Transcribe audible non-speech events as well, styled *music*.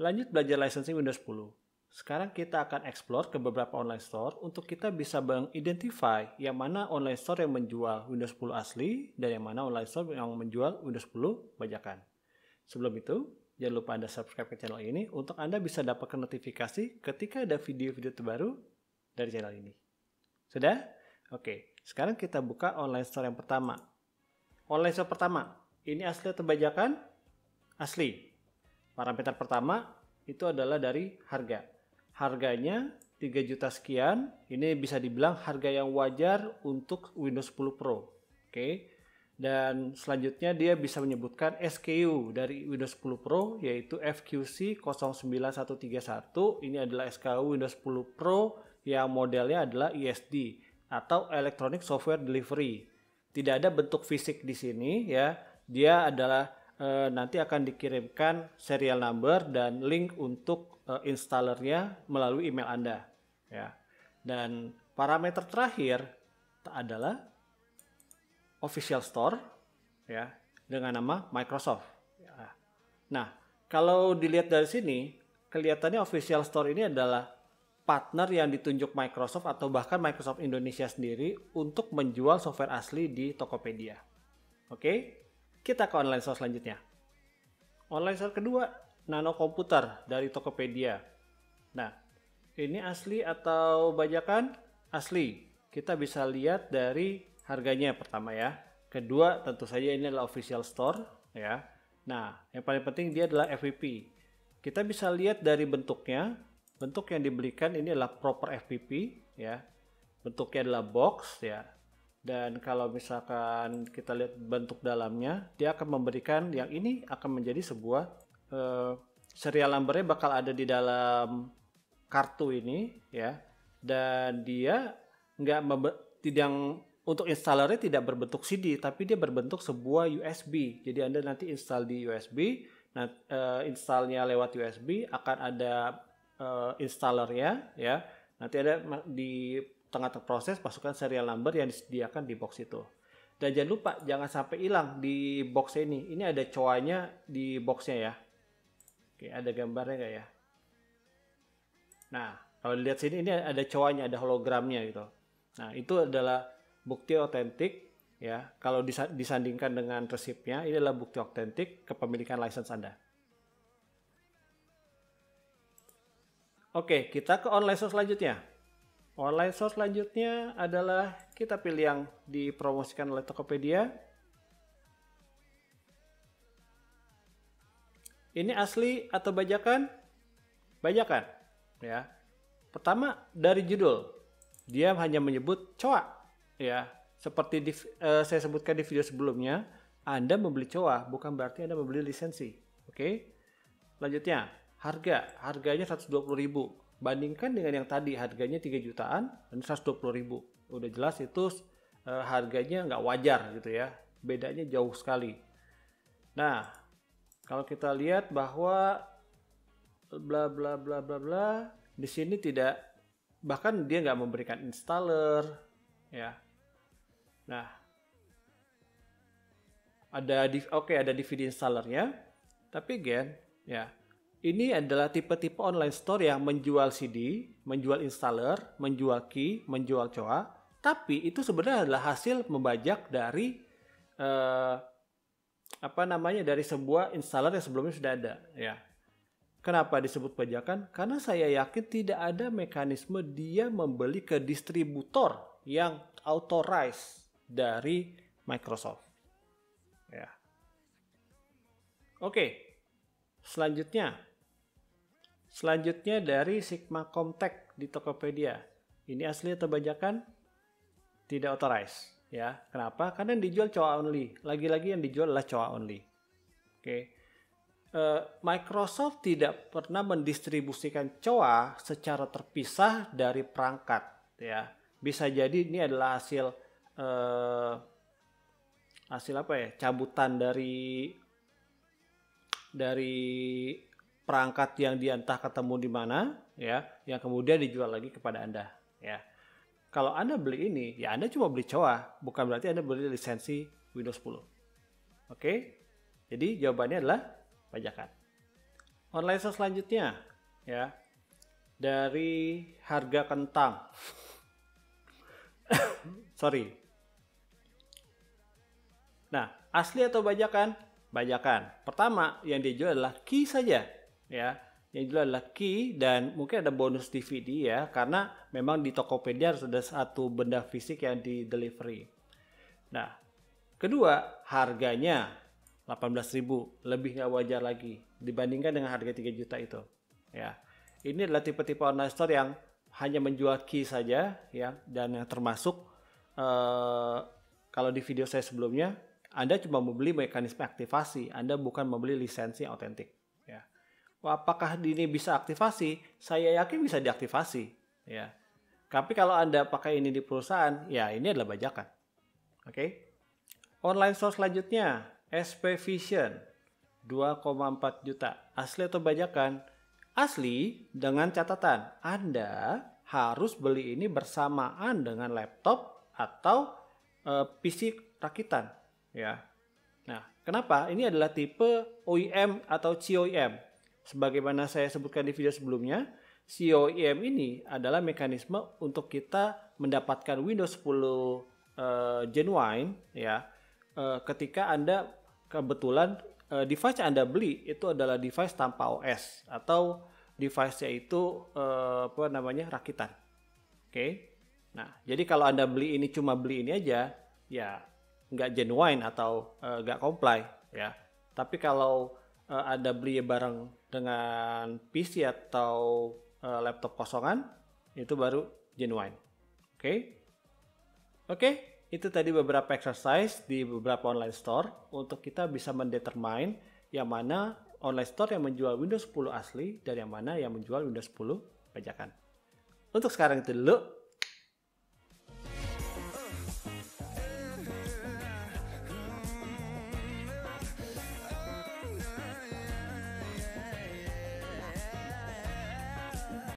lanjut belajar licensing Windows 10. Sekarang kita akan explore ke beberapa online store untuk kita bisa mengidentify yang mana online store yang menjual Windows 10 asli dan yang mana online store yang menjual Windows 10 bajakan. Sebelum itu, jangan lupa Anda subscribe ke channel ini untuk Anda bisa dapatkan notifikasi ketika ada video-video terbaru dari channel ini. Sudah? Oke, sekarang kita buka online store yang pertama. Online store pertama, ini asli atau bajakan? Asli. Parameter pertama itu adalah dari harga. Harganya 3 juta sekian, ini bisa dibilang harga yang wajar untuk Windows 10 Pro. Oke. Dan selanjutnya dia bisa menyebutkan SKU dari Windows 10 Pro yaitu FQC 09131. Ini adalah SKU Windows 10 Pro yang modelnya adalah ESD atau Electronic Software Delivery. Tidak ada bentuk fisik di sini ya. Dia adalah e, nanti akan dikirimkan serial number dan link untuk e, installernya melalui email Anda ya. Dan parameter terakhir adalah official store ya dengan nama Microsoft. Ya. Nah, kalau dilihat dari sini kelihatannya official store ini adalah partner yang ditunjuk Microsoft atau bahkan Microsoft Indonesia sendiri untuk menjual software asli di Tokopedia. Oke, kita ke online store selanjutnya. Online store kedua, Nano Komputer dari Tokopedia. Nah, ini asli atau bajakan? Asli. Kita bisa lihat dari harganya pertama ya. Kedua, tentu saja ini adalah official store ya. Nah, yang paling penting dia adalah FVP. Kita bisa lihat dari bentuknya. Bentuk yang diberikan ini adalah proper FVP ya. Bentuknya adalah box ya dan kalau misalkan kita lihat bentuk dalamnya dia akan memberikan yang ini akan menjadi sebuah uh, serial numbernya bakal ada di dalam kartu ini ya. Dan dia nggak tidak untuk installernya tidak berbentuk CD tapi dia berbentuk sebuah USB jadi anda nanti install di USB nah uh, installnya lewat USB akan ada uh, installernya ya. Nanti ada di tengah proses masukkan serial number yang disediakan di box itu. Dan jangan lupa jangan sampai hilang di box ini. Ini ada coanya di boxnya ya. Oke, ada gambarnya nggak ya? Nah, kalau dilihat sini ini ada coanya, ada hologramnya gitu. Nah, itu adalah bukti otentik ya. Kalau disandingkan dengan resipnya, ini adalah bukti otentik kepemilikan license Anda. Oke, kita ke online source selanjutnya. Online source selanjutnya adalah kita pilih yang dipromosikan oleh Tokopedia. Ini asli atau bajakan? Bajakan, ya. Pertama dari judul, dia hanya menyebut coa, ya. Seperti di, uh, saya sebutkan di video sebelumnya, Anda membeli coa bukan berarti Anda membeli lisensi, oke? Okay? Selanjutnya, harga, harganya 120.000 bandingkan dengan yang tadi harganya 3 jutaan dan 120 ribu. Udah jelas itu uh, harganya nggak wajar gitu ya. Bedanya jauh sekali. Nah kalau kita lihat bahwa bla bla bla bla bla di sini tidak bahkan dia nggak memberikan installer ya. Nah ada oke okay, ada DVD installernya tapi again ya ini adalah tipe-tipe online store yang menjual CD, menjual installer, menjual key, menjual coa, tapi itu sebenarnya adalah hasil membajak dari uh, apa namanya dari sebuah installer yang sebelumnya sudah ada, ya. Kenapa disebut bajakan? Karena saya yakin tidak ada mekanisme dia membeli ke distributor yang authorized dari Microsoft. Ya. Oke. Selanjutnya, Selanjutnya dari Sigma Comtech di Tokopedia. Ini asli atau bajakan? Tidak authorized. Ya, kenapa? Karena yang dijual coa only. Lagi-lagi yang dijual adalah coa only. Oke. Okay. Uh, Microsoft tidak pernah mendistribusikan coa secara terpisah dari perangkat. Ya, bisa jadi ini adalah hasil uh, hasil apa ya? Cabutan dari dari perangkat yang dia entah ketemu di mana ya yang kemudian dijual lagi kepada Anda ya. Kalau Anda beli ini ya Anda cuma beli coa bukan berarti Anda beli lisensi Windows 10. Oke? Jadi jawabannya adalah pajakan. online store selanjutnya ya dari harga kentang *coughs* sorry nah asli atau bajakan bajakan pertama yang dijual adalah key saja ya. Yang adalah key dan mungkin ada bonus DVD ya karena memang di Tokopedia harus ada satu benda fisik yang di delivery nah kedua harganya 18.000 lebih nggak wajar lagi dibandingkan dengan harga 3 juta itu ya. Ini adalah tipe-tipe online store yang hanya menjual key saja ya dan yang termasuk uh, kalau di video saya sebelumnya Anda cuma membeli mekanisme aktivasi Anda bukan membeli lisensi ya apakah ini bisa aktivasi saya yakin bisa diaktifasi ya tapi kalau Anda pakai ini di perusahaan ya ini adalah bajakan oke okay? online store selanjutnya SP Vision 2,4 juta. Asli atau bajakan? Asli dengan catatan Anda harus beli ini bersamaan dengan laptop atau uh, eh, PC rakitan ya. Nah, kenapa? Ini adalah tipe OEM atau COEM. Sebagaimana saya sebutkan di video sebelumnya, COEM ini adalah mekanisme untuk kita mendapatkan Windows 10 uh, eh, genuine ya uh, ketika Anda kebetulan uh, device Anda beli itu adalah device tanpa OS atau device-nya itu uh, apa namanya rakitan. Oke. Okay? Nah, jadi kalau Anda beli ini cuma beli ini aja, ya nggak genuine atau uh, nggak comply ya. Tapi kalau uh, Anda beli barang dengan PC atau uh, laptop kosongan, itu baru genuine. Oke. Okay? Oke. Okay? Itu tadi beberapa exercise di beberapa online store untuk kita bisa mendetermine yang mana online store yang menjual Windows 10 asli dan yang mana yang menjual Windows 10 bajakan. Untuk sekarang itu dulu.